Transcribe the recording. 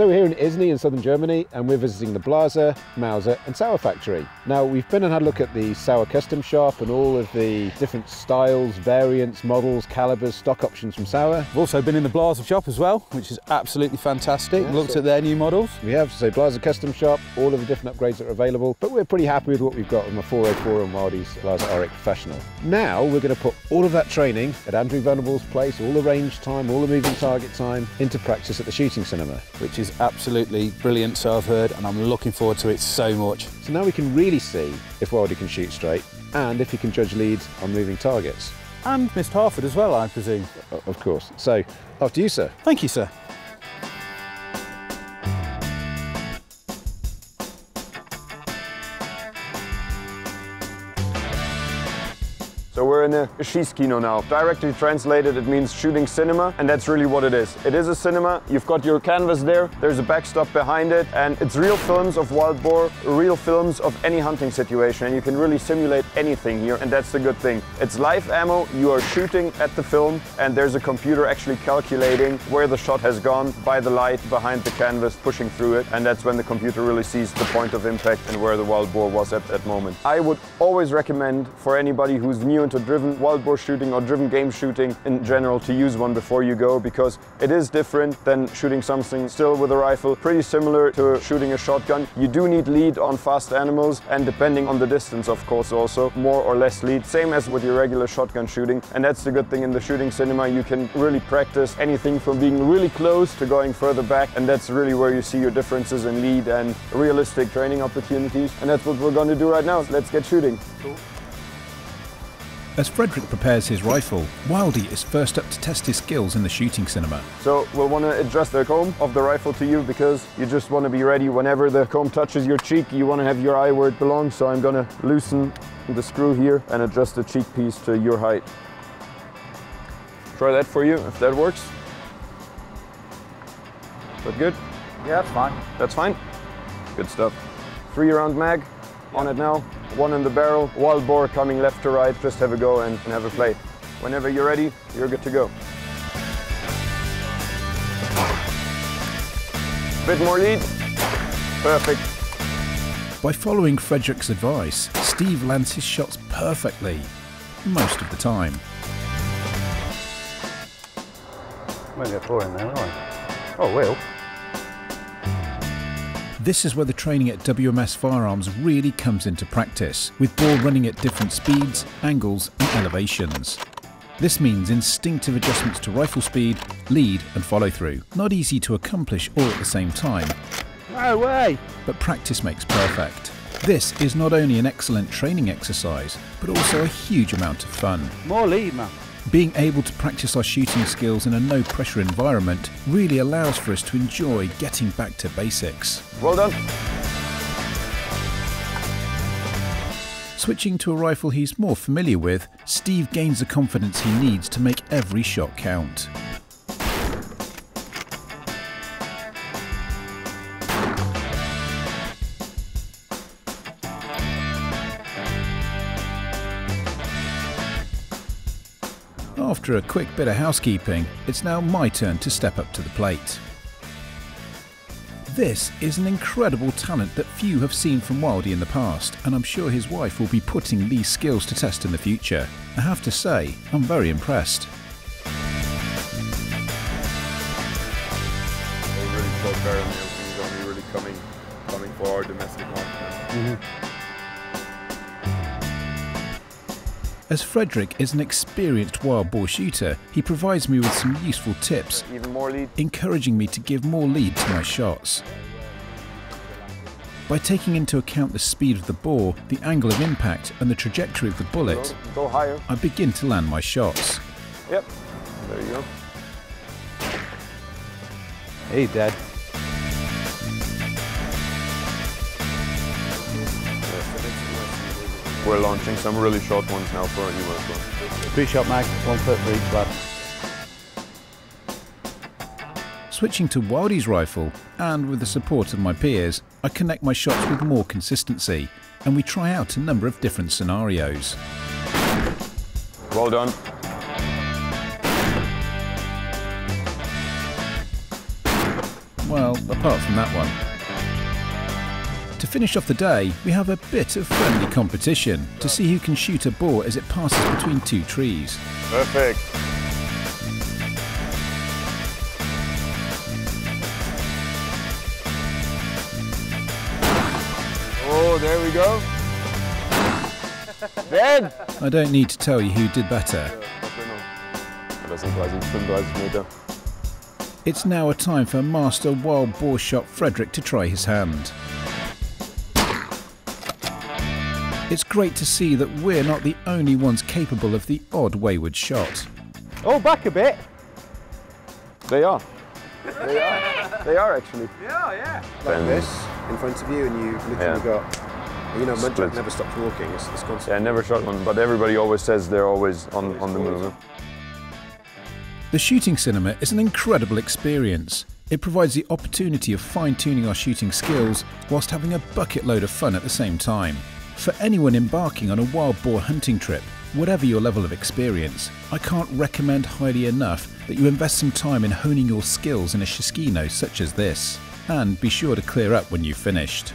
So we're here in Isny in southern Germany and we're visiting the Blaser, Mauser and Sauer factory. Now we've been and had a look at the Sauer custom shop and all of the different styles, variants, models, calibers, stock options from Sauer. We've also been in the Blaser shop as well, which is absolutely fantastic. Yeah, Looked so- at their new models. We have, so Blaser custom shop, all of the different upgrades that are available, but we're pretty happy with what we've got with my 404 and Wildy's Blaser R8 Professional. Now we're going to put all of that training at Andrew Venables' place, all the range time, all the moving target time, into practice at the shooting cinema. which is absolutely brilliant, so I've heard, and I'm looking forward to it so much. So now we can really see if Wildy can shoot straight and if he can judge leads on moving targets, And Mr Harford as well, I presume. of course. So after you, sir. Thank you, sir. So we're in a Schießkino now. Directly translated, it means shooting cinema, and that's really what it is. It is a cinema. You've got your canvas there. There's a backstop behind it, and it's real films of wild boar, real films of any hunting situation, and you can really simulate anything here, and that's the good thing. It's live ammo. You are shooting at the film, and there's a computer actually calculating where the shot has gone by the light behind the canvas pushing through it, and that's when the computer really sees the point of impact and where the wild boar was at that moment. I would always recommend for anybody who's new into driven wild boar shooting or driven game shooting in general to use one before you go because it is different than shooting something still with a rifle. Pretty similar to shooting a shotgun. You do need lead on fast animals and depending on the distance of course also more or less lead. Same as with your regular shotgun shooting and that's the good thing in the shooting cinema. You can really practice anything from being really close to going further back and that's really where you see your differences in lead and realistic training opportunities and that's what we're going to do right now. Let's get shooting. As Frederic prepares his rifle, Wildy is first up to test his skills in the shooting cinema. So we'll want to adjust the comb of the rifle to you because you just want to be ready whenever the comb touches your cheek. You want to have your eye where it belongs. So I'm going to loosen the screw here and adjust the cheek piece to your height. Try that for you if that works. Is that good? Yeah, that's fine. That's fine. Good stuff. Three round mag on it now. One in the barrel. Wild boar coming left to right. Just have a go and, and have a play. Whenever you're ready, you're good to go. Bit more lead. Perfect. By following Frederic's advice, Steve lands his shots perfectly, most of the time. Won't get four in there, will I? Oh, will. This is where the training at WMS Firearms really comes into practice, with ball running at different speeds, angles, and elevations. This means instinctive adjustments to rifle speed, lead, and follow through. Not easy to accomplish all at the same time, No way! but practice makes perfect. This is not only an excellent training exercise, but also a huge amount of fun. More lead, man. Being able to practice our shooting skills in a no pressure environment really allows for us to enjoy getting back to basics. Well done. Switching to a rifle he's more familiar with, Steve gains the confidence he needs to make every shot count. After a quick bit of housekeeping, it's now my turn to step up to the plate. This is an incredible talent that few have seen from Wildy in the past, and I'm sure his wife will be putting these skills to test in the future. I have to say, I'm very impressed. We're really close barrel meal things only really coming coming for our domestic market. Mm-hmm. As Frederic is an experienced wild boar shooter, he provides me with some useful tips, Even more lead. encouraging me to give more lead to my shots. By taking into account the speed of the boar, the angle of impact, and the trajectory of the bullet, Go, go higher. I begin to land my shots. Yep. There you go. Hey, Dad. We're launching some really short ones now for you as well. Three shot mag, one foot for each lad. Switching to Wildy's rifle, and with the support of my peers, I connect my shots with more consistency, and we try out a number of different scenarios. Well done. Well, apart from that one. To finish off the day, we have a bit of friendly competition to see who can shoot a boar as it passes between two trees. Perfect. Oh, there we go. Dead! I don't need to tell you who did better. Das sind 30, 35 Meter. It's now a time for Master Wild Boar Shot Frederic to try his hand. It's great to see that we're not the only ones capable of the odd wayward shot. Oh, back a bit. They are. They are. They are actually. like this in front of you, and you literally Yeah. got. You know, Split. Never stops walking. It's, it's constant. Yeah, I never shot one, but everybody always says they're always on, on the move. The shooting cinema is an incredible experience. It provides the opportunity of fine tuning our shooting skills whilst having a bucket load of fun at the same time. For anyone embarking on a wild boar hunting trip, whatever your level of experience, I can't recommend highly enough that you invest some time in honing your skills in a Schießkino such as this. And be sure to clear up when you've finished.